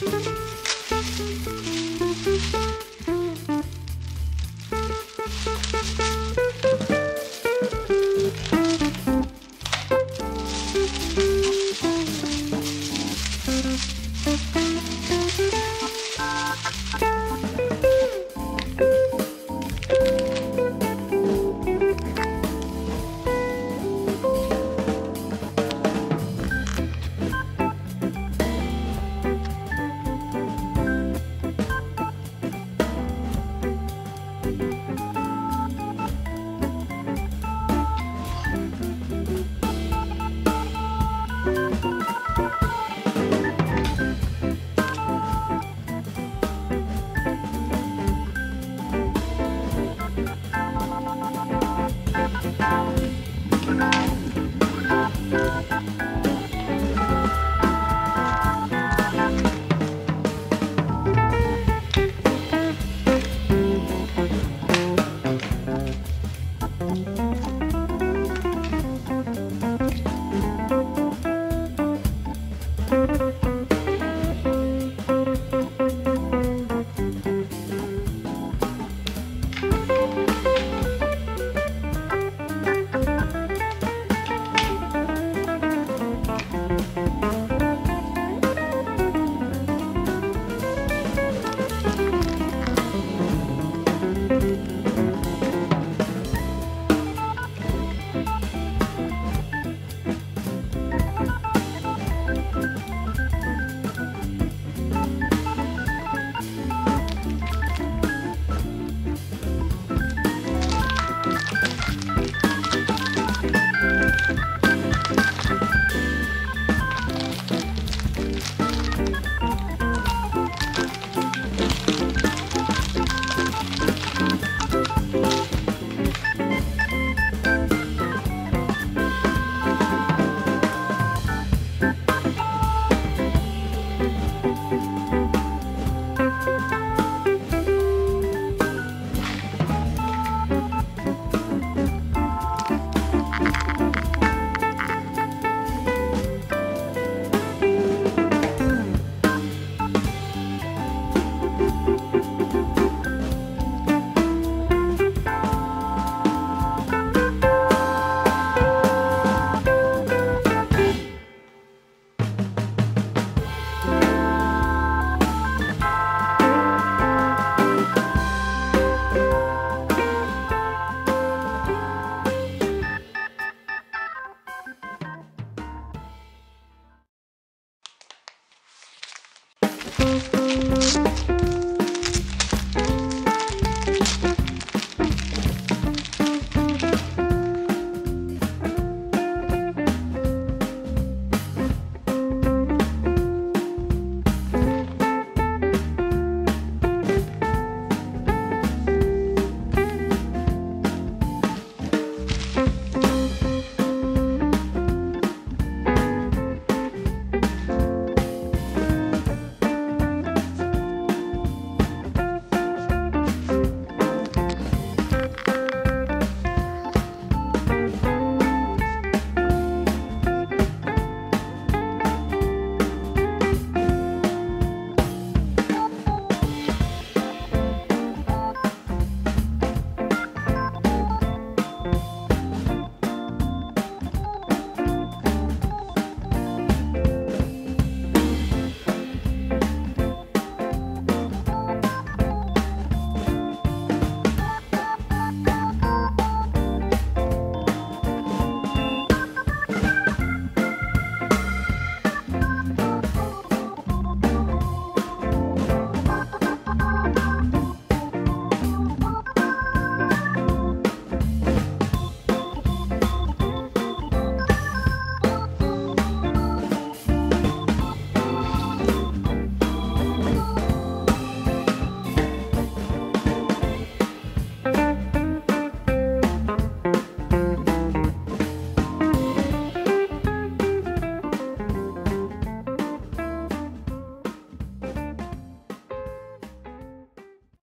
Bye.